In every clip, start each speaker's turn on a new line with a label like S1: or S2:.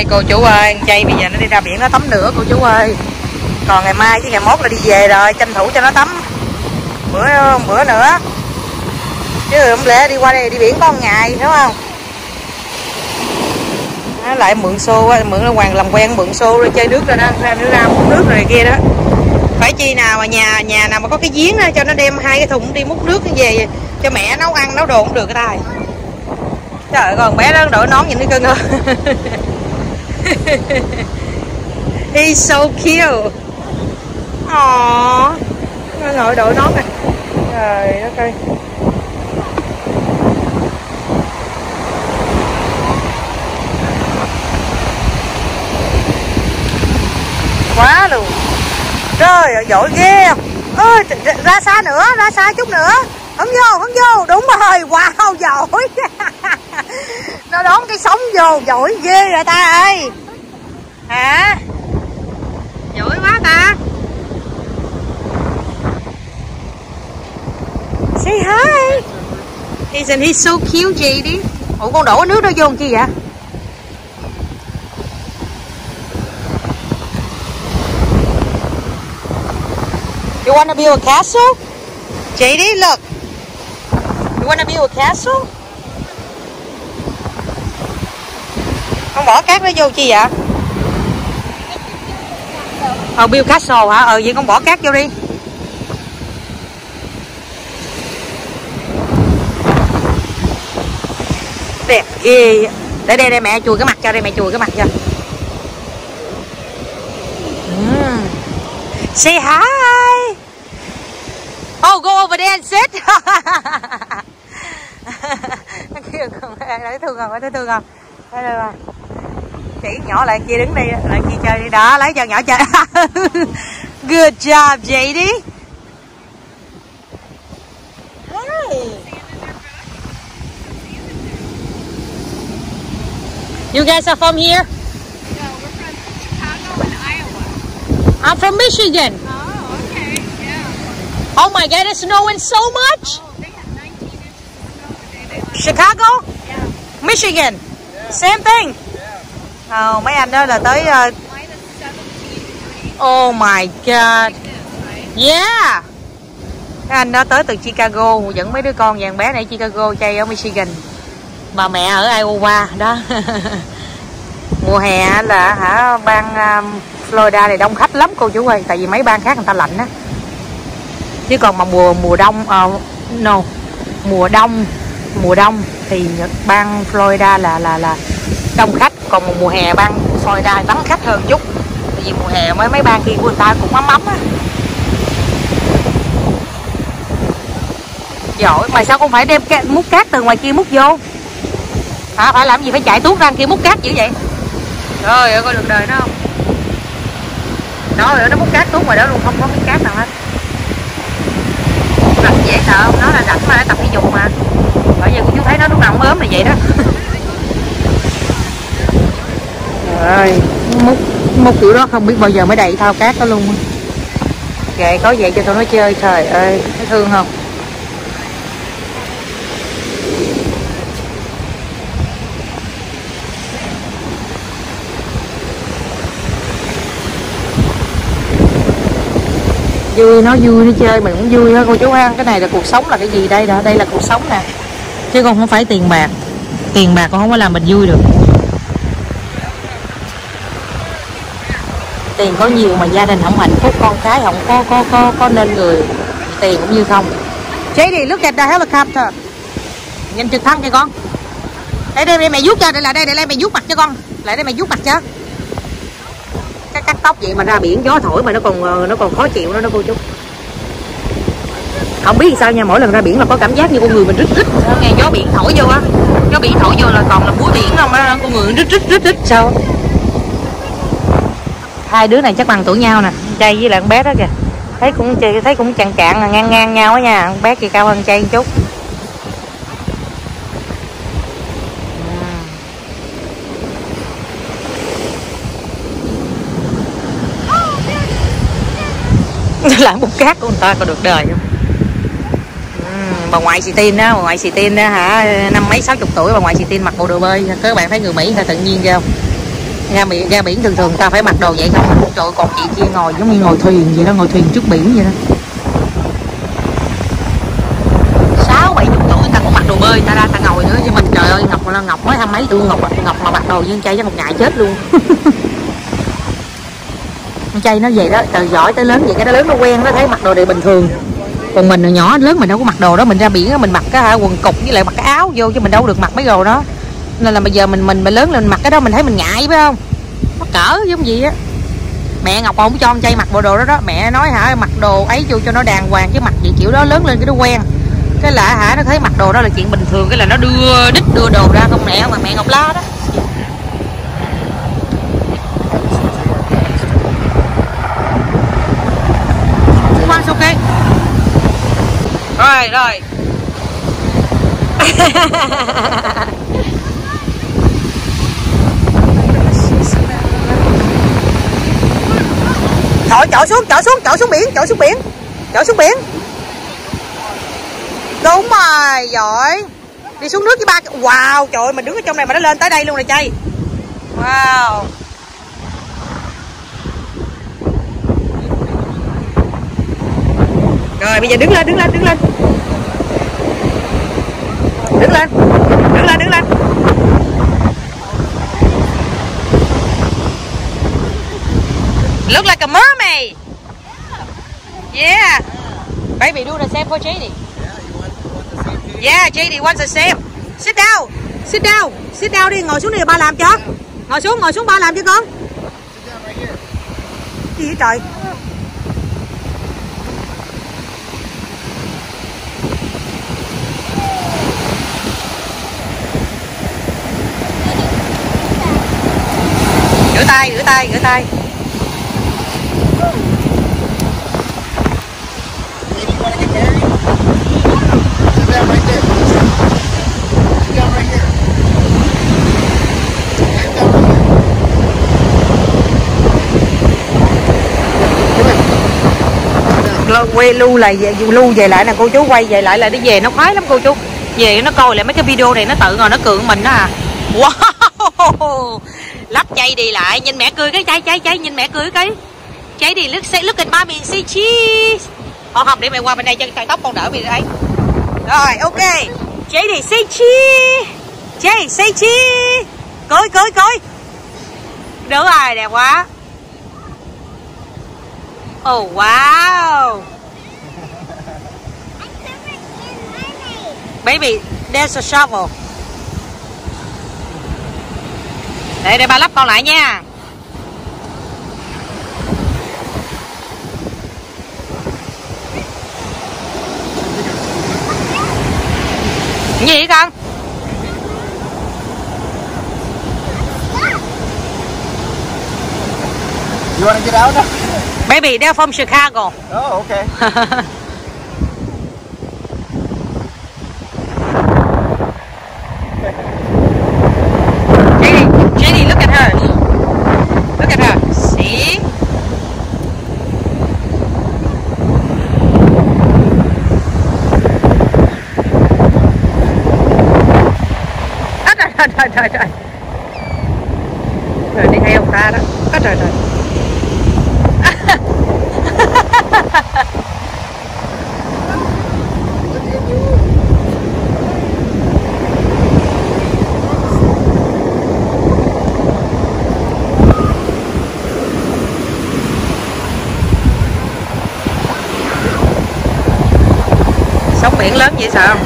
S1: ơi cô chú ơi chay bây giờ nó đi ra biển nó tắm nữa cô chú ơi. Còn ngày mai với ngày mốt là đi về rồi tranh thủ cho nó tắm. Bữa bữa nữa. Chứ không lẽ đi qua đây đi biển có một ngày đúng không? Nó lại mượn xô mượn nó hoàng làm quen mượn xô rồi chơi nước rồi đó ra nước ra múc nước rồi kia đó. Phải chi nào mà nhà nhà nào mà có cái giếng đó, cho nó đem hai cái thùng đi múc nước về cho mẹ nấu ăn nấu đồ cũng được cái tay trời ơi con bé đó đổi nón nhìn thấy cưng không He's so cute. Aww Nó ngồi đội nón này Trời đất ơi. Quá luôn. Trời ơi, giỏi ghê. Ơi ra xa nữa, ra xa chút nữa. Không vô không vô. Đúng rồi. Wow, giỏi nó đón cái sóng vô giỏi ghê rồi ta ơi hả giỏi quá ta say hi isn't he so cute gì đi ủa con đổ nước đó vô làm chi vậy You wanna build a castle? JD, look. You wanna build a castle? Con bỏ cát nó vô chi vậy? Ờ, Bill castle hả? Ờ, vậy con bỏ cát vô đi. Đẹp ghê. Để đây, đây mẹ chùi cái mặt cho, đây mẹ chùi cái mặt cho. Mm. Say hi. Oh, go over there and sit. thấy thương không? Thấy thương không? Thấy thương không? Thấy thương không? Chỉ nhỏ lại kia đứng đi, lại kia chơi đi đó, lấy cho nhỏ chơi. Good job, JD. Hey. You guys are from here?
S2: No, we're from Chicago and Iowa.
S1: I'm from Michigan.
S2: Oh, okay. Yeah.
S1: Oh my god, it's snowing so much.
S2: Oh, they had 19 inches of snow today.
S1: Chicago,
S2: Yeah.
S1: Michigan, same thing. Oh, mấy anh đó là tới uh, Oh my god. Yeah. mấy anh đó tới từ Chicago dẫn mấy đứa con vàng bé này Chicago chơi ở Michigan. Mà mẹ ở Iowa đó. Mùa hè là hả bang um, Florida này đông khách lắm cô chú ơi, tại vì mấy bang khác người ta lạnh á. Chứ còn mà mùa mùa đông uh, no, mùa đông mùa đông thì bang Florida là là là đông khách, còn một mùa hè băng soi ra vắng khách hơn chút. Tại vì mùa hè mấy mấy bang kia của người ta cũng ấm ấm á. Giỏi, mà sao không phải đem cái múc cát từ ngoài kia múc vô? Hả, phải làm gì phải chạy tuốt ra kia múc cát dữ vậy? Trời ơi, coi được đời nó không? Đó rồi nó múc cát tuốt ngoài đó luôn, không có miếng cát nào hết. Rạch dễ sợ không? Nó là rạch mà tập đi dùng mà. Bởi giờ chú thấy nó lúc nào cũng ốm là vậy đó. Ơi, múc múc kiểu đó không biết bao giờ mới đầy thao cát đó luôn. Kệ có vậy cho tụi nó chơi, trời ơi, thấy thương không? vui nó vui đi chơi mình cũng vui thôi. Cô chú ha cái này là cuộc sống là cái gì đây? Đó đây là cuộc sống nè. Chứ con không phải tiền bạc. Tiền bạc con không có làm mình vui được. Tiền có nhiều mà gia đình không hạnh phúc con cái không có có có có nên người tiền cũng như không. Đi look at the helicopter. Nhìn trực thăng cho con. Đây đây mẹ vuốt cho đây là đây để đây mẹ vuốt mặt cho con. Lại đây mẹ vuốt mặt cho. Cái cắt tóc vậy mà ra biển gió thổi mà nó còn ờ, nó còn khó chịu nữa đó cô chú không biết sao nha mỗi lần ra biển là có cảm giác như con người mình rít rít. Nghe gió biển thổi vô á. Gió biển thổi vô là còn là muối biển không á con người rít rít rít rít. Sao hai đứa này chắc bằng tuổi nhau nè. Trai với lại con bé đó kìa. Thấy cũng thấy cũng chằng cạn là ngang ngang nhau á nha. Con bé kia cao hơn trai một chút. Làm bút cát của người ta có được đời không? Bà ngoại xì tin đó bà ngoại xì tin đó hả? Năm mấy sáu chục tuổi bà ngoại xì tin mặc bộ đồ bơi. Các bạn thấy người mỹ là tự nhiên chưa không ra biển ra biển thường thường ta phải mặc đồ vậy không trời còn chị kia ngồi giống như ngồi thuyền vậy đó, ngồi thuyền trước biển vậy đó. Sáu, bảy chục tuổi ta cũng mặc đồ bơi, ta ra ta ngồi nữa. Chứ mình, trời ơi, ngọc là ngọc mới hai mấy tuổi ngọc ngọc mà mặc đồ như chay với một ngày chết luôn. Chay nó vậy đó, từ giỏi tới lớn vậy, cái nó lớn nó quen nó thấy mặc đồ này bình thường. Còn mình nhỏ lớn mình đâu có mặc đồ đó, mình ra biển mình mặc cái quần cục với lại mặc cái áo vô chứ mình đâu được mặc mấy đồ đó nên là bây giờ mình mình mình lớn lên mình mặc cái đó mình thấy mình ngại phải không? Mắc cỡ giống gì á. Mẹ ngọc không cho con chay mặc bộ đồ đó đó. Mẹ nói hả mặc đồ ấy vô cho nó đàng hoàng chứ mặc gì kiểu đó lớn lên cái nó quen. Cái là hả nó thấy mặc đồ đó là chuyện bình thường cái là nó đưa đích đưa đồ ra không mẹ mà mẹ ngọc lo đó. Come okay. Rồi, rồi. Thôi chở xuống, chở xuống, chở xuống biển, chở xuống biển. Chở xuống biển. Đúng rồi, giỏi. Đi xuống nước với ba Wow, trời ơi, mình đứng ở trong này mà nó lên tới đây luôn rồi chay. Wow. Rồi bây giờ đứng lên, đứng lên, đứng lên. Đứng lên. Đứng lên, đứng lên. Look like a mermaid. Yeah. Baby, do the same for JD. Yeah, JD wants the same. Sit down. Sit down. Sit down đi, ngồi xuống đi ba làm cho. Ngồi xuống, ngồi xuống ba làm cho con. Gì vậy trời? rửa tay rửa tay rửa tay
S3: Lady, you want to get married? Sit down right there. Sit down right here. Down right here.
S1: Quay lưu lại về- lưu về lại nè, cô chú quay về lại là đi về nó khoái lắm cô chú. Về nó coi lại mấy cái video này, nó tự ngồi nó cưỡng mình đó à. Wow! Lắp chay đi lại, nhìn mẹ cười cái cháy cháy cháy nhìn mẹ cười cái. Cháy đi look say look at mommy and say cheese họ không để mẹ qua bên đây cho cái tóc con đỡ bị đấy rồi ok Chị đi say chi Chị say chi Cưới cưới cưới đúng rồi đẹp quá Oh wow! Baby, there's a shovel. Để để ba lắp con lại nha. Gì con?
S3: You want to get out?
S1: Baby, they're from Chicago.
S3: Oh, okay.
S1: Jenny, Jenny, look at her. Look at her. See? À, trời, trời, trời, trời, trời. Đi theo ông ta đó. À, trời, trời. Sóng biển lớn vậy sao?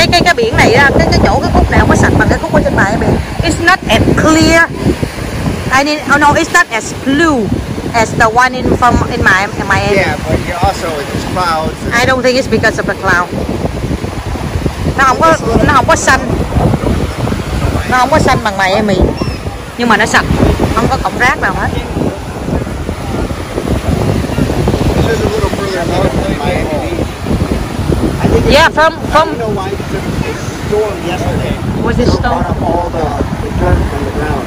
S1: Cái cái cái biển này cái cái chỗ cái khúc không có sạch bằng cái khúc ở trên bãi biển. It's not as clear. I mean, oh no, it's not as blue as the one in from in my in my area.
S3: Yeah, but you also there's clouds.
S1: I don't think it's because of the cloud. Nó không có nó không có xanh. Nó không có xanh bằng Miami. Nhưng mà nó sạch, không có cọng rác nào hết.
S3: It's,
S1: Yeah, from from
S3: don't know why it's a storm yesterday.
S1: was it
S3: Brought
S1: stone?
S3: up all the, the dirt from the ground.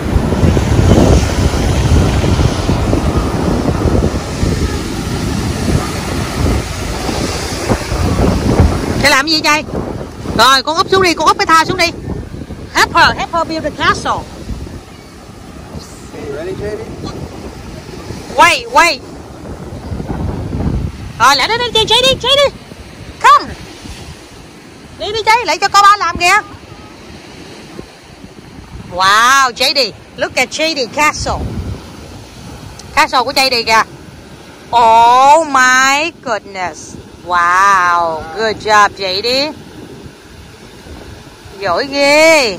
S1: Để làm gì vậy? Rồi con úp xuống đi, con úp cái tha xuống đi. Help her, help her build the castle.
S3: You ready, JD?
S1: Wait, wait. Rồi lại đi đi chạy chạy đi, chạy đi. Đi đi chạy, lại cho cô ba làm kìa. Wow, JD. Look at JD Castle. Castle của JD kìa. Oh my goodness. Wow, good job JD. Giỏi ghê.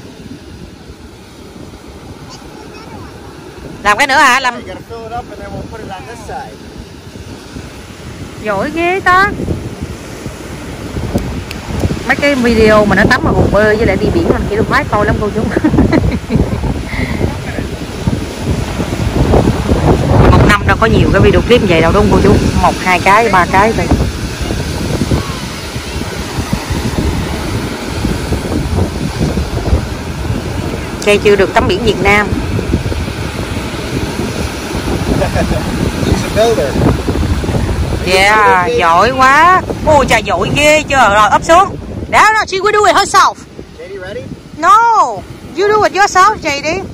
S1: Làm cái nữa hả? Làm
S3: You gotta fill it up and then we'll put it on this side.
S1: giỏi ghê ta mấy cái video mà nó tắm ở hồ bơi với lại đi biển mình kia tôi khoái coi lắm cô chú. Một năm đâu có nhiều cái video clip như vậy đâu đúng không cô chú? Một hai cái ba cái thôi. Cây chưa được tắm biển Việt Nam. Yeah, giỏi quá. Ôi trời giỏi ghê chưa? Rồi ấp xuống Đó, đó, she will do it herself
S3: JD, ready?
S1: No, you do it yourself, JD.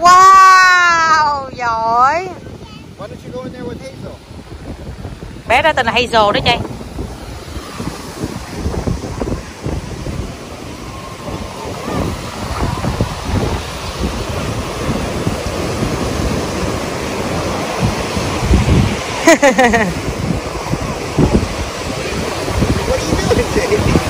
S1: Wow, giỏi.
S3: Why don't you go in there with Hazel?
S1: Bé đó tên là Hazel đó Chay.
S3: What are you doing, JD?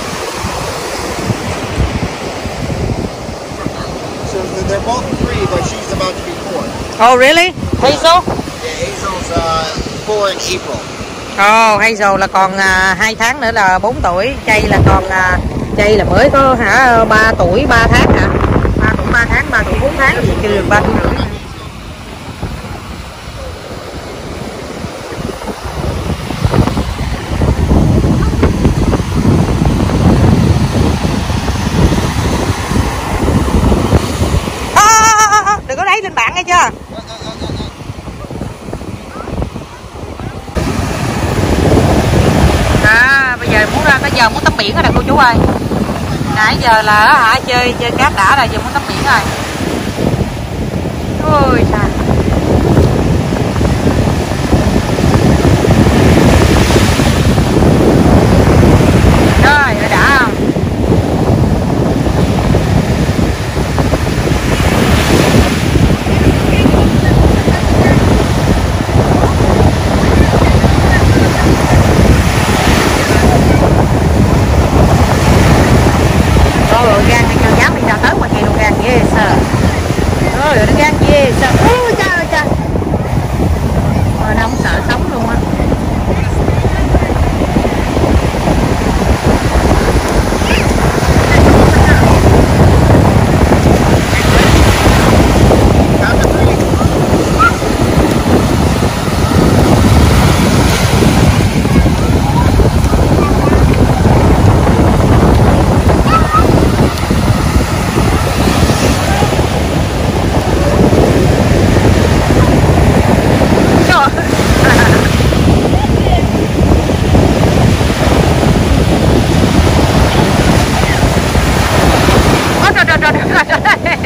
S3: So they're both three, but she's about to be four.
S1: Oh, really? Hazel?
S3: Yeah, Hazel's uh, four in April.
S1: Oh, Hazel là còn à, 2 tháng nữa là 4 tuổi. Chay là còn à, Chay là mới có hả 3 tuổi 3 tháng hả? 3 tuổi 3 tháng, 3 tuổi 4 tháng thì chưa được 3 tuổi rưỡi. À, à, à, à, đừng có đẩy lên bạn nghe chưa? À, bây giờ muốn tắm biển rồi nè cô chú ơi. Nãy giờ là hả, chơi chơi cát đã rồi, giờ muốn tắm biển rồi. Ôi trời rồi đã đã không Ôi, rồi gan này cho dám đi ra tới ngoài kia luôn gan ghê sợ Ôi, nó gan ghê sợ Ôi, trời ơi trời Rồi nó không sợ sống luôn á
S3: Count to three.
S1: Trời Ôi, trời, trời, trời, trời, trời.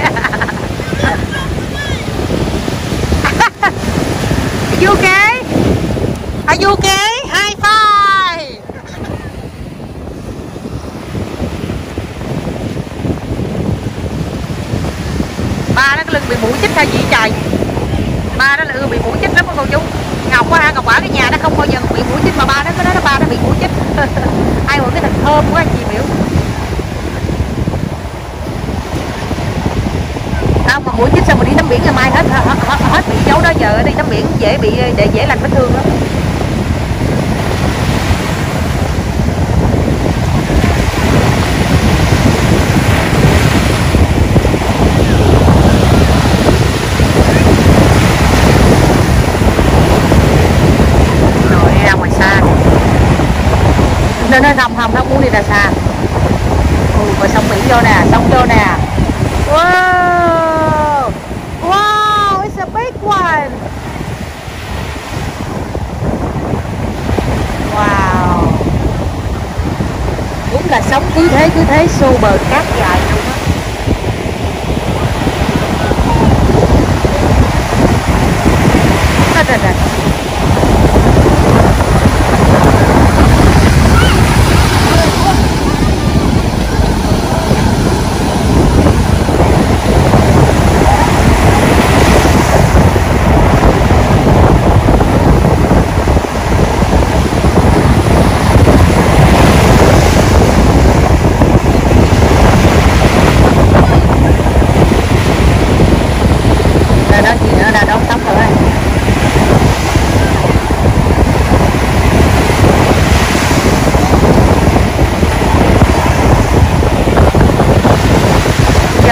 S1: Are you okay? Are you okay? High five! Ba nó cái lưng bị mũi chích hay gì trời? Ba đó là ưa bị mũi chích lắm cô chú. Ngọc quá ha Ngọc quả cái nhà nó không bao giờ bị mũi chích Mà ba nó cứ nói là ba nó bị mũi chích. Ai còn cái thịt thơm quá chị biểu? Không mà mũi chích sao mà đi tắm biển ngày mai hết hết, hết, hết bị dấu đó giờ đi tắm biển dễ bị dễ dễ lành vết thương lắm rồi đi ra ngoài xa nó nó hầm hầm nó muốn đi ra xa ừ, và sông biển vô nè sông vô nè. Wow! Wow it's a big one. Wow. Đúng là sống cứ thế cứ thế xô bờ cát dài luôn á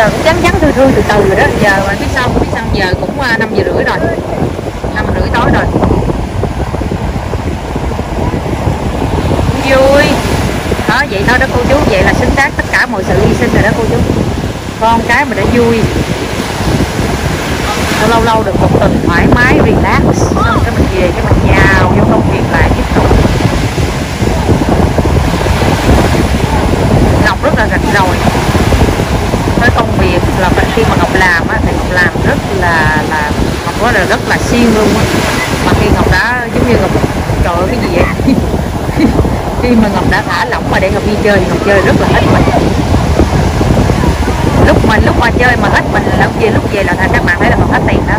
S1: giờ cũng từ từ rồi đó. Giờ mà biết sao biết sao giờ cũng à, năm giờ rưỡi rồi. Năm rưỡi tối rồi. Vui. Đó vậy thôi đó cô chú. Vậy là xứng đáng tất cả mọi sự hy sinh rồi đó cô chú. Con cái mà đã vui. Lâu lâu được một tuần thoải mái relax xong cái mình về cái mình nhào vô công việc lại tiếp tục ngọc rất là rạch ròi với công việc là phải khi mà ngọc làm á thì ngọc làm rất là là ngọc nói là rất là siêng luôn á mà khi ngọc đã giống như ngọc trời ơi cái gì vậy khi mà ngọc đã thả lỏng mà để ngọc đi chơi thì ngọc chơi rất là hết mình lúc mà lúc mà chơi mà hết mình là lúc về lúc về là thành các bạn thấy là ngọc hết tiền đó.